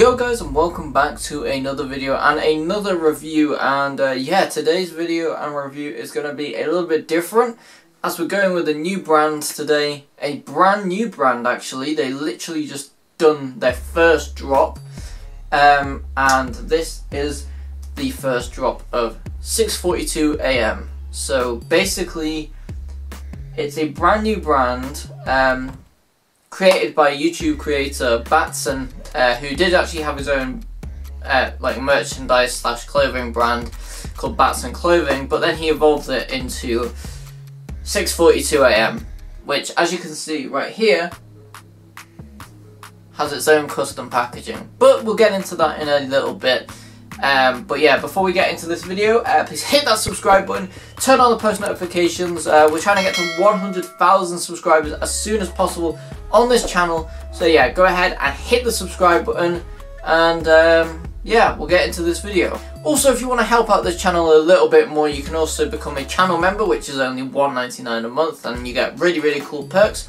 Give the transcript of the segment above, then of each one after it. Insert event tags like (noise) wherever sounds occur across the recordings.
Yo guys and welcome back to another video and another review. And uh, yeah today's video and review is going to be a little bit different. As we're going with a new brand today a brand new brand actually. They literally just done their first drop. Um, and this is the first drop of 6:42 a.m. so basically it's a brand new brand. Um, created by YouTube creator Batson uh, who did actually have his own uh, like merchandise slash clothing brand called Batson Clothing, but then he evolved it into 6:42 a.m., which, as you can see right here, has its own custom packaging. But we'll get into that in a little bit. Um, but yeah, before we get into this video, uh, please hit that subscribe button, turn on the post notifications. Uh, we're trying to get to 100,000 subscribers as soon as possible on this channel. So yeah, go ahead and hit the subscribe button and um, yeah, we'll get into this video. Also, if you want to help out this channel a little bit more, you can also become a channel member, which is only $1.99 a month, and you get really, really cool perks.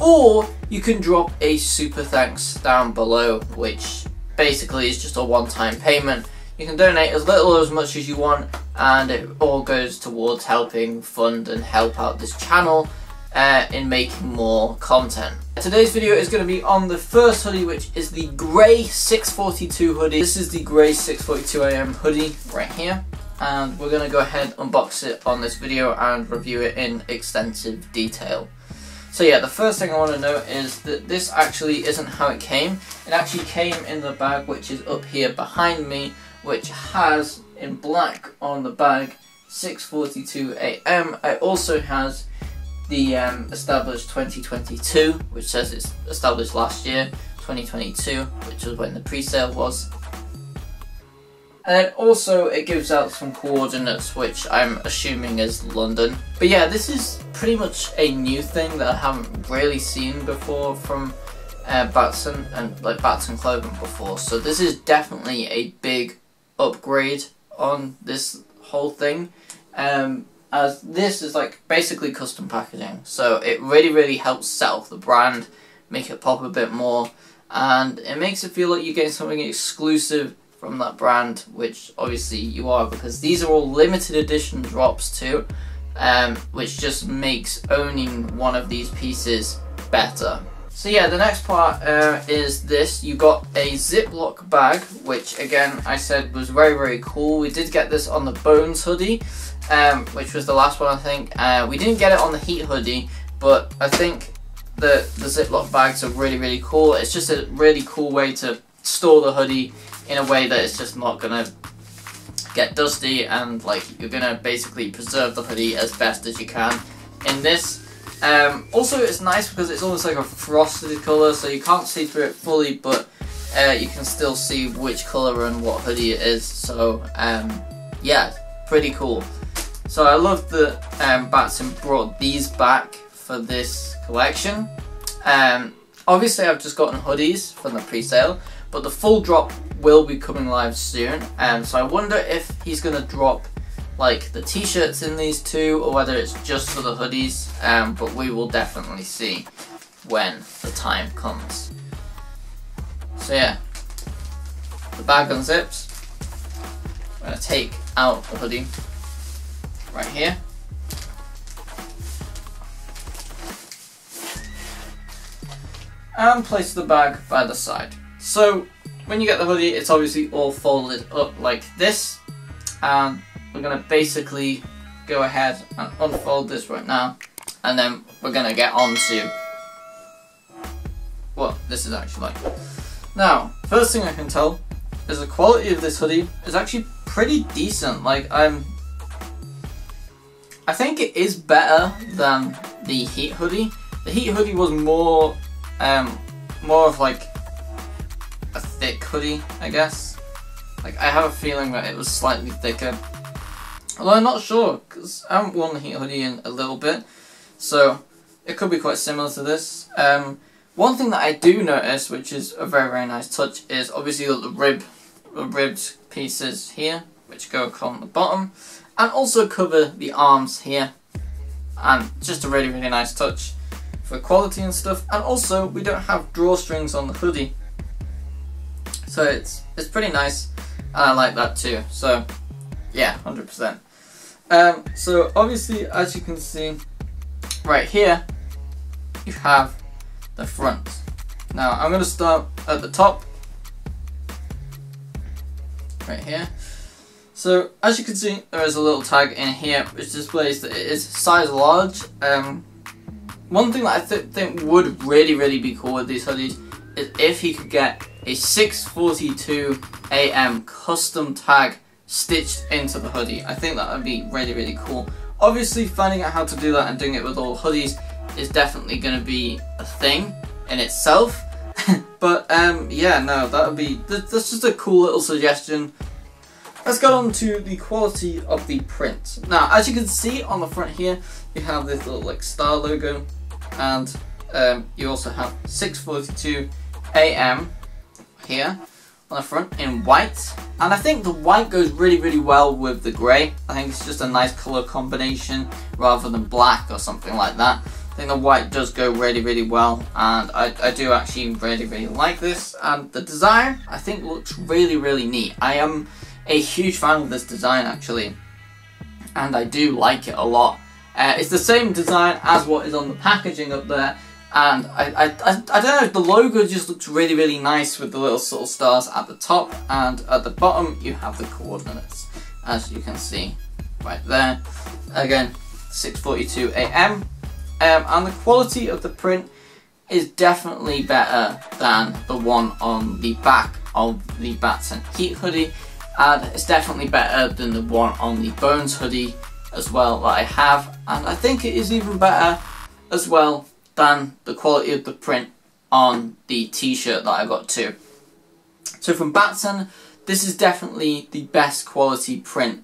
Or you can drop a super thanks down below, which basically is just a one-time payment. You can donate as little or as much as you want, and it all goes towards helping fund and help out this channel uh, in making more content. Today's video is going to be on the first hoodie which is the grey 642 hoodie. This is the grey 642am hoodie right here and we're going to go ahead and unbox it on this video and review it in extensive detail. So yeah, the first thing I want to note is that this actually isn't how it came. It actually came in the bag which is up here behind me which has in black on the bag 6.42am. It also has the um, established 2022, which says it's established last year, 2022, which was when the pre-sale was. And then also it gives out some coordinates, which I'm assuming is London. But yeah, this is pretty much a new thing that I haven't really seen before from uh, Batson and like Batson clothing before. So this is definitely a big upgrade on this whole thing. Um, as this is like basically custom packaging so it really really helps set off the brand make it pop a bit more and it makes it feel like you're getting something exclusive from that brand which obviously you are because these are all limited edition drops too um, which just makes owning one of these pieces better so yeah, the next part uh, is this. You got a Ziploc bag, which again I said was very very cool. We did get this on the Bones hoodie, um, which was the last one I think. Uh, we didn't get it on the Heat hoodie, but I think the the Ziploc bags are really really cool. It's just a really cool way to store the hoodie in a way that it's just not gonna get dusty and like you're gonna basically preserve the hoodie as best as you can. In this um, also, it's nice because it's almost like a frosted colour, so you can't see through it fully, but uh, you can still see which colour and what hoodie it is. So, um, yeah, pretty cool. So I love that um, Batson brought these back for this collection. Um, obviously, I've just gotten hoodies from the pre-sale, but the full drop will be coming live soon. Um, so I wonder if he's going to drop like the t-shirts in these two or whether it's just for the hoodies um, but we will definitely see when the time comes. So yeah. The bag unzips I'm going to take out the hoodie right here. And place the bag by the side. So when you get the hoodie it's obviously all folded up like this. And we're going to basically go ahead and unfold this right now and then we're going to get on to what this is actually like. Now, first thing I can tell is the quality of this hoodie is actually pretty decent. Like, I'm... I think it is better than the Heat hoodie. The Heat hoodie was more, um, more of like a thick hoodie, I guess. Like, I have a feeling that it was slightly thicker. Although I'm not sure, because I haven't worn the Heat hoodie in a little bit, so it could be quite similar to this. Um, one thing that I do notice, which is a very, very nice touch, is obviously the rib, the ribbed pieces here, which go on the bottom, and also cover the arms here. And just a really, really nice touch for quality and stuff. And also, we don't have drawstrings on the hoodie. So it's it's pretty nice. And I like that too. So yeah, 100%. Um, so obviously, as you can see, right here, you have the front. Now I'm going to start at the top, right here. So as you can see, there is a little tag in here which displays that it is size large. Um, one thing that I th think would really, really be cool with these hoodies is if you could get a 642 AM custom tag stitched into the hoodie. I think that would be really, really cool. Obviously, finding out how to do that and doing it with all hoodies is definitely going to be a thing in itself. (laughs) but um, yeah, no, that would be, that's just a cool little suggestion. Let's get on to the quality of the print. Now, as you can see on the front here, you have this little like star logo, and um, you also have 642 AM here on the front in white. And I think the white goes really, really well with the grey. I think it's just a nice colour combination rather than black or something like that. I think the white does go really, really well. And I, I do actually really, really like this. And the design, I think, looks really, really neat. I am a huge fan of this design, actually. And I do like it a lot. Uh, it's the same design as what is on the packaging up there and I, I, I, don't know, the logo just looks really, really nice with the little sort of stars at the top, and at the bottom you have the coordinates, as you can see right there. Again, 6.42 AM, um, and the quality of the print is definitely better than the one on the back of the Batson Heat hoodie, and it's definitely better than the one on the Bones hoodie as well that I have, and I think it is even better as well than the quality of the print on the t-shirt that I got too. So from Batson, this is definitely the best quality print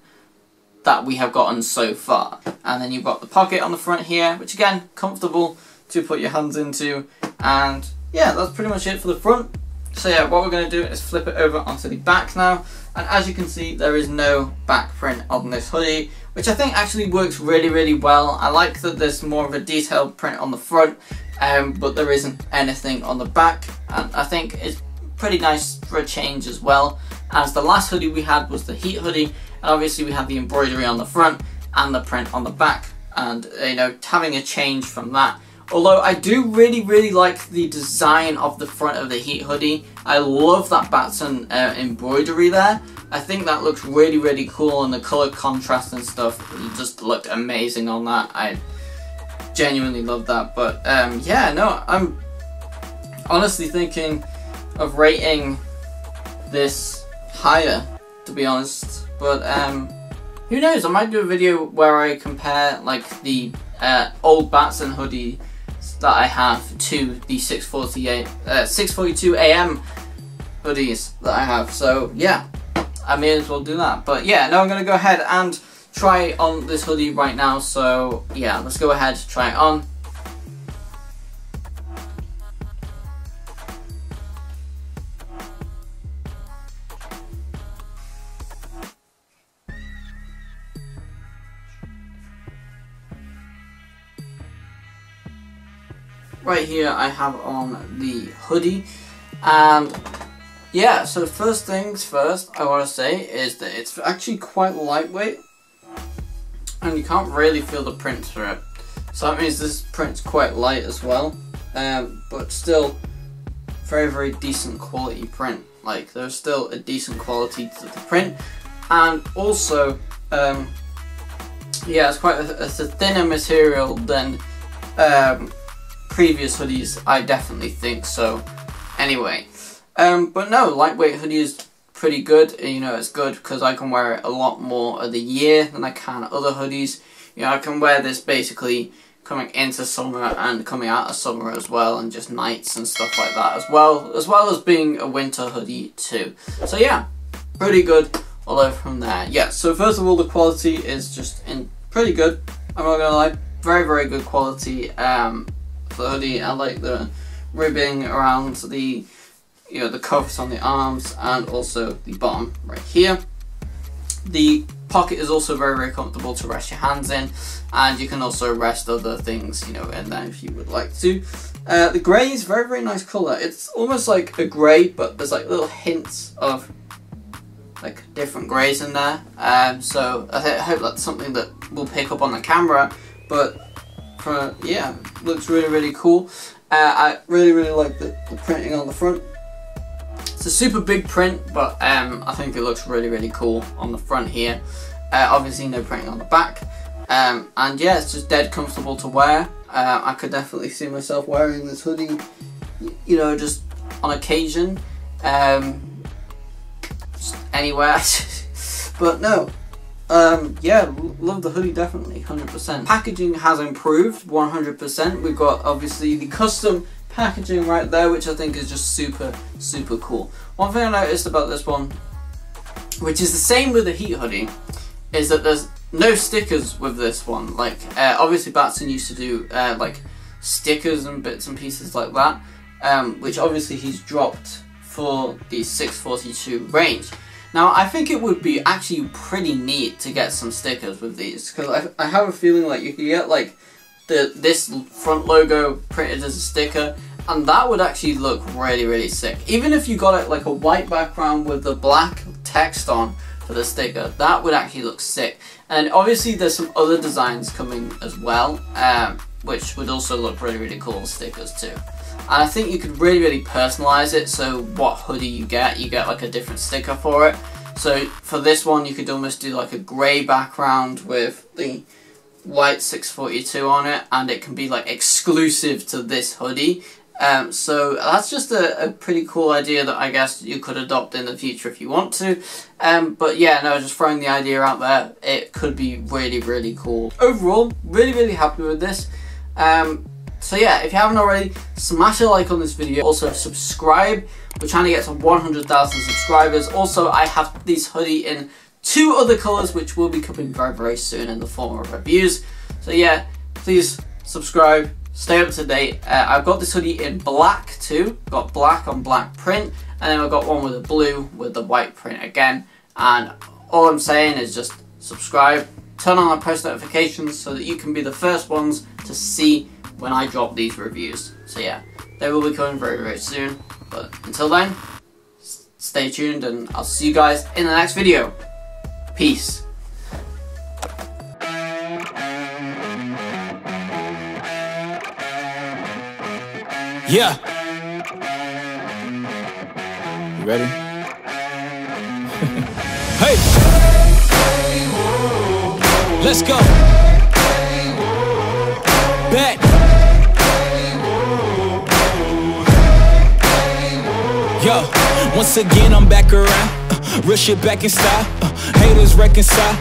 that we have gotten so far. And then you've got the pocket on the front here, which again, comfortable to put your hands into. And yeah, that's pretty much it for the front. So yeah, what we're going to do is flip it over onto the back now. And as you can see, there is no back print on this hoodie, which I think actually works really, really well. I like that there's more of a detailed print on the front, um, but there isn't anything on the back. And I think it's pretty nice for a change as well. As the last hoodie we had was the Heat hoodie, and obviously we had the embroidery on the front and the print on the back. And, you know, having a change from that Although I do really, really like the design of the front of the Heat hoodie. I love that Batson uh, embroidery there. I think that looks really, really cool and the colour contrast and stuff just looked amazing on that. I genuinely love that. But um, yeah, no, I'm honestly thinking of rating this higher, to be honest. But um, who knows, I might do a video where I compare like the uh, old Batson hoodie that I have to the 648, uh, 642 AM hoodies that I have. So yeah, I may as well do that. But yeah, now I'm to go ahead and try on this hoodie right now. So yeah, let's go ahead, try it on. Right here I have on the hoodie. And yeah so first things first I want to say is that it's actually quite lightweight. And you can't really feel the print through it. So that means this print's quite light as well. Um, but still very very decent quality print. Like there's still a decent quality to the print. And also um, yeah it's quite a, it's a thinner material than um, previous hoodies, I definitely think so. Anyway, um, but no, lightweight hoodie is pretty good. You know, it's good because I can wear it a lot more of the year than I can other hoodies. You know, I can wear this basically coming into summer and coming out of summer as well and just nights and stuff like that as well as well as being a winter hoodie too so yeah pretty good although from there yeah so first of all the quality is just in pretty good I'm not gonna lie very very good quality um the hoodie. I like the ribbing around the you know the cuffs on the arms and also the bottom right here. The pocket is also very very comfortable to rest your hands in and you can also rest other things you know in there if you would like to. Uh, the grey is very, very nice colour. It's almost like a grey, but there's like little hints of like different greys in there. Um, so I, I, hope that's something that we'll pick up on the camera. But yeah, looks really, really cool. Uh, I really, really like the, the, printing on the front. It's a super big print, but um, I think it looks really, really cool on the front here. Uh, obviously no printing on the back. Um, and yeah, it's just dead comfortable to wear. Uh, I could definitely see myself wearing this hoodie, you know, just on occasion, um, just anywhere. (laughs) but no, um, yeah, love the hoodie definitely, 100%. Packaging has improved 100%. We've got obviously the custom packaging right there, which I think is just super, super cool. One thing I noticed about this one, which is the same with the Heat hoodie, is that there's no stickers with this one. Like, uh, obviously Batson used to do, uh, like, stickers and bits and pieces like that, um, which obviously he's dropped for the 642 range. Now, I think it would be actually pretty neat to get some stickers with these, because I, I have a feeling like you could get, like, the this front logo printed as a sticker, and that would actually look really, really sick. Even if you got it like a white background with the black text on, for the sticker. That would actually look sick. And obviously there's some other designs coming as well, um, which would also look really, really cool stickers too. And I think you could really, really personalize it. So what hoodie you get, you get like a different sticker for it. So for this one, you could almost do like a grey background with the white 642 on it and it can be like exclusive to this hoodie um, so that's just a, a, pretty cool idea that I guess you could adopt in the future if you want to. Um, but yeah, no, just throwing the idea out there, it could be really, really cool. Overall, really, really happy with this. Um, so yeah, if you haven't already, smash a like on this video. Also, subscribe. We're trying to get to 100,000 subscribers. Also, I have this hoodie in two other colours, which will be coming very, very soon in the form of reviews. So yeah, please subscribe, stay up to date. Uh, I've got this hoodie in black too, got black on black print, and then I've got one with a blue with the white print again. And all I'm saying is just subscribe, turn on our post notifications so that you can be the first ones to see when I drop these reviews. So yeah, they will be coming very, very soon. But until then, stay tuned and I'll see you guys in the next video. Peace. Yeah. You ready? (laughs) hey. Let's go. Back. Yo, once again I'm back around. Real shit back in style. Haters reconcile.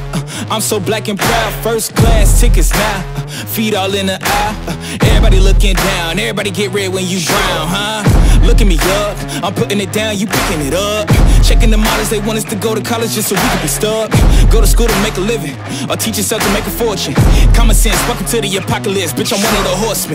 I'm so black and proud. First class tickets now. Feet all in the eye. Everybody looking down. Everybody get red when you brown, huh? Looking me up. I'm putting it down. You picking it up. Checking the models. They want us to go to college just so we can be stuck. Go to school to make a living. Or teach yourself to make a fortune. Common sense. Welcome to the apocalypse. Bitch, I'm one of the horsemen.